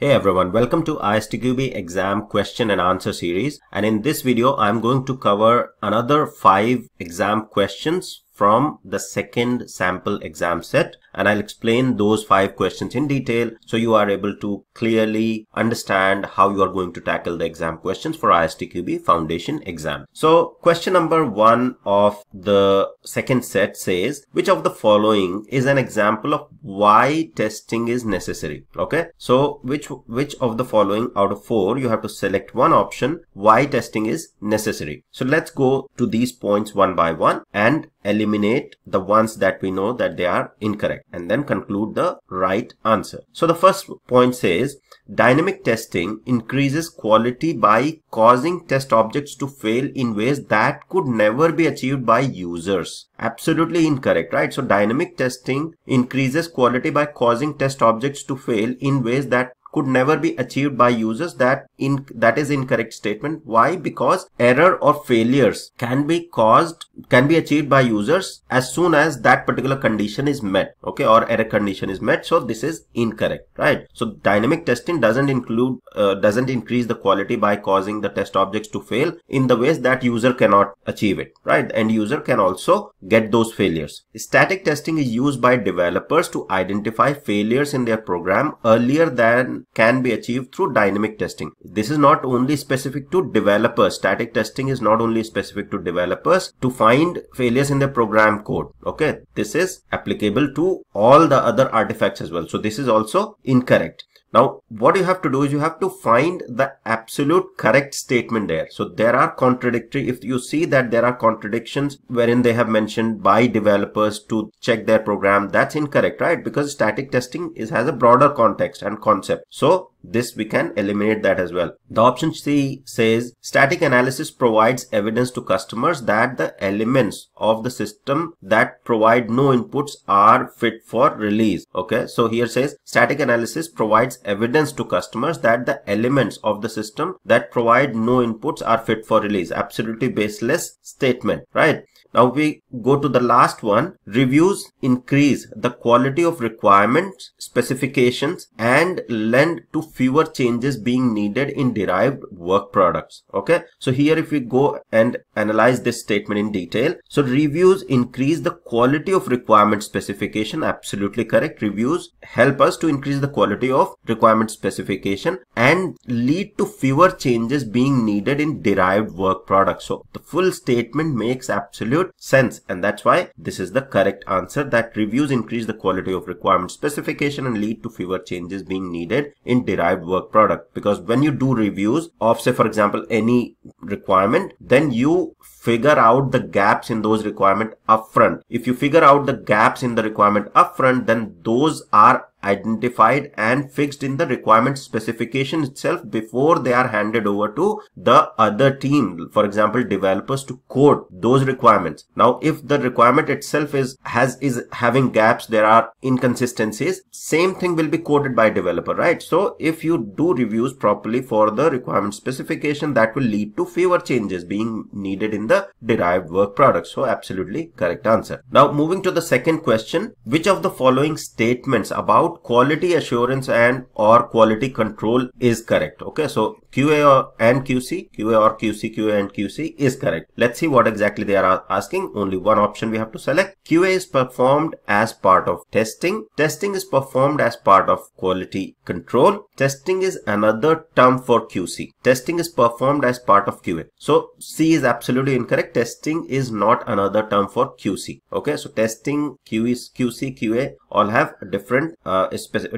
Hey everyone, welcome to ISTQB exam question and answer series. And in this video, I'm going to cover another five exam questions from the second sample exam set and I'll explain those five questions in detail so you are able to clearly understand how you are going to tackle the exam questions for ISTQB foundation exam. So question number one of the second set says which of the following is an example of why testing is necessary okay so which which of the following out of four you have to select one option why testing is necessary so let's go to these points one by one and eliminate the ones that we know that they are incorrect and then conclude the right answer. So the first point says dynamic testing increases quality by causing test objects to fail in ways that could never be achieved by users. Absolutely incorrect, right? So dynamic testing increases quality by causing test objects to fail in ways that could never be achieved by users that in that is incorrect statement. Why? Because error or failures can be caused can be achieved by users as soon as that particular condition is met okay or error condition is met. So this is incorrect right? So dynamic testing doesn't include uh, doesn't increase the quality by causing the test objects to fail in the ways that user cannot achieve it right and user can also get those failures static testing is used by developers to identify failures in their program earlier than can be achieved through dynamic testing. This is not only specific to developers. Static testing is not only specific to developers to find failures in their program code. Okay. This is applicable to all the other artifacts as well. So this is also incorrect. Now, what you have to do is you have to find the absolute correct statement there. So there are contradictory. If you see that there are contradictions wherein they have mentioned by developers to check their program, that's incorrect, right? Because static testing is has a broader context and concept. So this we can eliminate that as well. The option C says static analysis provides evidence to customers that the elements of the system that provide no inputs are fit for release. Okay. So here says static analysis provides evidence to customers that the elements of the system that provide no inputs are fit for release. Absolutely baseless statement, right? Now we go to the last one. Reviews increase the quality of requirements, specifications and lend to fewer changes being needed in derived work products. Okay. So here if we go and analyze this statement in detail. So reviews increase the quality of requirement specification. Absolutely correct. Reviews help us to increase the quality of requirement specification and lead to fewer changes being needed in derived work products. So the full statement makes absolute sense and that's why this is the correct answer that reviews increase the quality of requirement specification and lead to fewer changes being needed in derived work product. Because when you do reviews of say for example any requirement then you figure out the gaps in those requirement upfront. If you figure out the gaps in the requirement upfront then those are identified and fixed in the requirement specification itself before they are handed over to the other team for example developers to code those requirements. Now if the requirement itself is has is having gaps there are inconsistencies same thing will be coded by developer right? So if you do reviews properly for the requirement specification that will lead to fewer changes being needed in the derived work product. So absolutely correct answer. Now moving to the second question which of the following statements about about quality assurance and or quality control is correct. Okay, so QA or, and QC, QA or QC, QA and QC is correct. Let's see what exactly they are asking. Only one option we have to select. QA is performed as part of testing. Testing is performed as part of quality control. Testing is another term for QC. Testing is performed as part of QA. So C is absolutely incorrect. Testing is not another term for QC. Okay, so testing, QC, QC, QA all have different uh,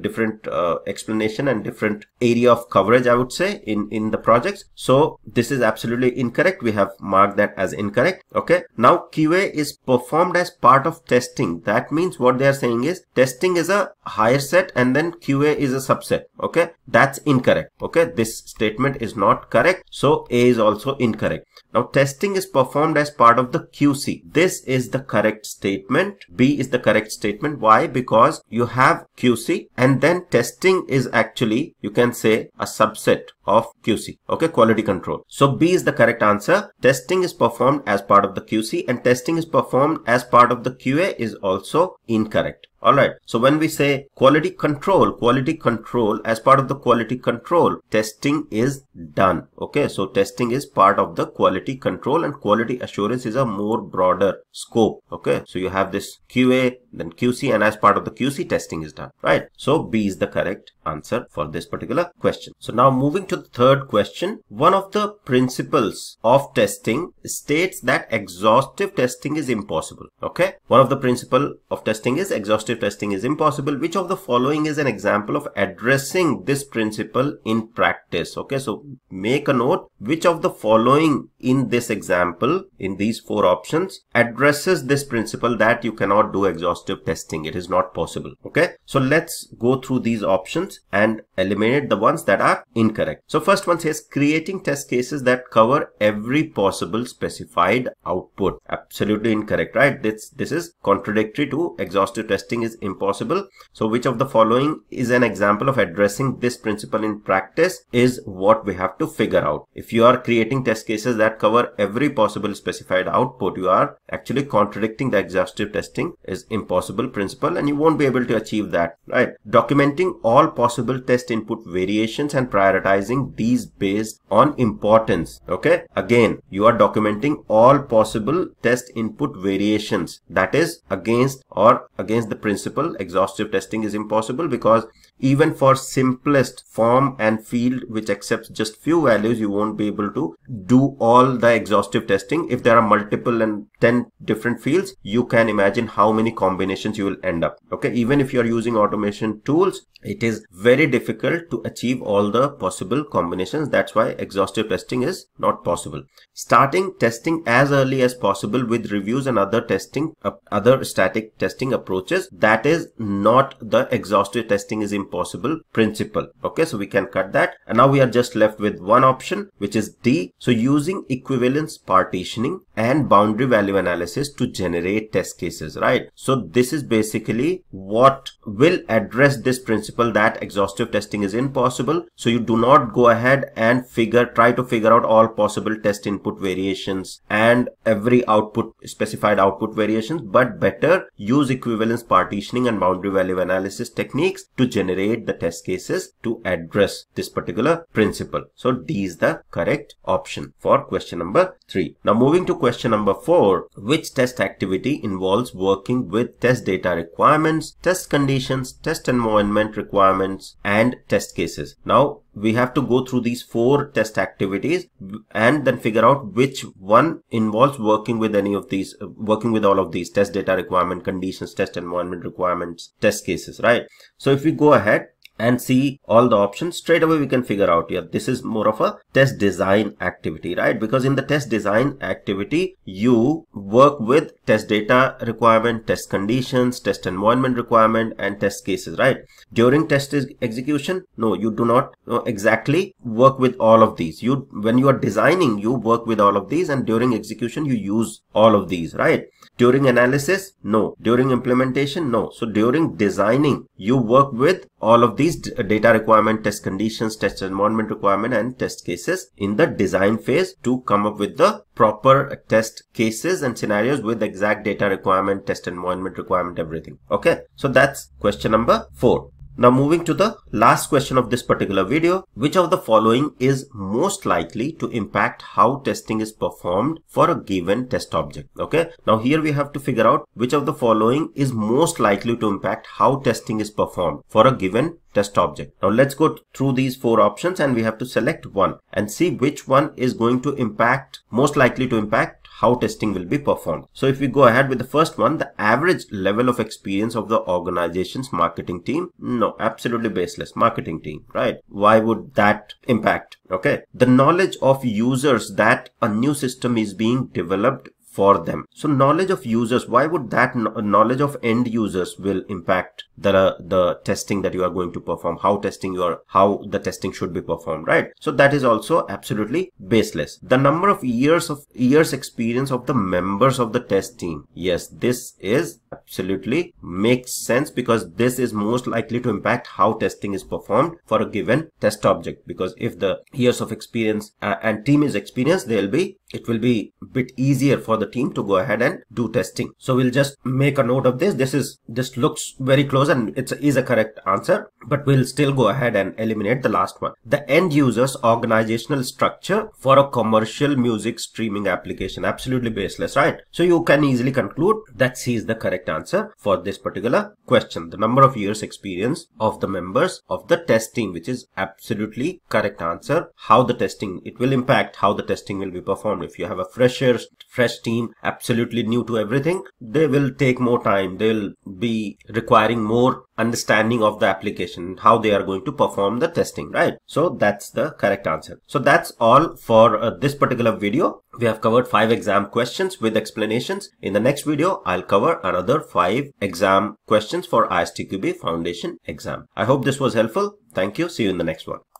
different uh, explanation and different area of coverage I would say in in the projects. So this is absolutely incorrect. We have marked that as incorrect. Okay. Now QA is performed as part of testing. That means what they are saying is testing is a higher set and then QA is a subset. Okay. That's incorrect. Okay. This statement is not correct. So A is also incorrect. Now testing is performed as part of the QC. This is the correct statement. B is the correct statement. Why? Because you have QC and then testing is actually you can say a subset of QC okay quality control. So B is the correct answer. Testing is performed as part of the QC and testing is performed as part of the QA is also incorrect All right. So when we say quality control, quality control as part of the quality control, testing is done. Okay. So testing is part of the quality control and quality assurance is a more broader scope. Okay. So you have this QA, then QC and as part of the QC testing is done, right? So B is the correct answer for this particular question. So now moving to the third question, one of the principles of testing states that exhaustive testing is impossible. Okay. One of the principle of testing is exhaustive testing is impossible. Which of the following is an example of addressing this principle in practice? Okay. So make a note which of the following in this example in these four options addresses this principle that you cannot do exhaustive testing. It is not possible. Okay. So let's go through these options and eliminate the ones that are incorrect. So first one says creating test cases that cover every possible specified output. Absolutely incorrect, right? This, this is contradictory to exhaustive testing is impossible. So which of the following is an example of addressing this principle in practice is what we have to figure out. If you are creating test cases that cover every possible specified output, you are actually contradicting the exhaustive testing is impossible principle and you won't be able to achieve that, right? Documenting all possible test input variations and prioritizing these based on importance. Okay. Again, you are documenting all possible test input variations that is against or against the principle exhaustive testing is impossible because even for simplest form and field which accepts just few values you won't be able to do all the exhaustive testing. If there are multiple and 10 different fields you can imagine how many combinations you will end up. Okay? Even if you are using automation tools it is very difficult to achieve all the possible combinations. That's why exhaustive testing is not possible. Starting testing as early as possible with reviews and other testing uh, other static testing approaches that is not the exhaustive testing is impossible principle. Okay so we can cut that. And now we are just left with one option which is d. So using equivalence partitioning and boundary value analysis to generate test cases right? So this is basically what will address this principle that exhaustive testing is impossible. So you do not go ahead and figure try to figure out all possible test input variations and every output specified output variations but better use equivalence partitioning and boundary value analysis techniques to generate the test cases to address this particular principle. So d is the correct option for question number 3 now moving to question number 4 which test activity involves working with test data requirements test conditions test environment requirements and test cases? Now we have to go through these four test activities and then figure out which one involves working with any of these uh, working with all of these test data requirement conditions test environment requirements test cases right? So if we go ahead and see all the options. Straight away we can figure out here this is more of a test design activity right? Because in the test design activity you work with test data requirement test conditions test environment requirement and test cases right? During test execution no you do not exactly work with all of these. You when you are designing you work with all of these and during execution you use all of these right during analysis no. During implementation no. So during designing you work with all of these data requirement test conditions test environment requirement and test cases in the design phase to come up with the proper test cases and scenarios with exact data requirement test environment requirement everything. Okay? So that's question number four now moving to the last question of this particular video, which of the following is most likely to impact how testing is performed for a given test object? Okay. Now here we have to figure out which of the following is most likely to impact how testing is performed for a given test object. Now let's go through these four options and we have to select one and see which one is going to impact most likely to impact how testing will be performed. So if we go ahead with the first one, the average level of experience of the organization's marketing team, no, absolutely baseless marketing team, right? Why would that impact? Okay. The knowledge of users that a new system is being developed for them. So knowledge of users, why would that knowledge of end users will impact the the testing that you are going to perform how testing your how the testing should be performed right? So that is also absolutely baseless. The number of years of years experience of the members of the test team. Yes this is absolutely makes sense because this is most likely to impact how testing is performed for a given test object because if the years of experience uh, and team is experienced they'll be it will be bit easier for the team to go ahead and do testing. So we'll just make a note of this. This is this looks very close and it is a correct answer but we'll still go ahead and eliminate the last one. The end users organizational structure for a commercial music streaming application. Absolutely baseless right? So you can easily conclude that c is the correct answer for this particular question. The number of years experience of the members of the test team which is absolutely correct answer. How the testing it will impact how the testing will be performed. If you have a fresher fresh team absolutely new to everything they will take more time. They'll be requiring more understanding of the application how they are going to perform the testing right? So that's the correct answer. So that's all for uh, this particular video. We have covered five exam questions with explanations. In the next video i'll cover another five exam questions for istqb foundation exam. I hope this was helpful. Thank you. See you in the next one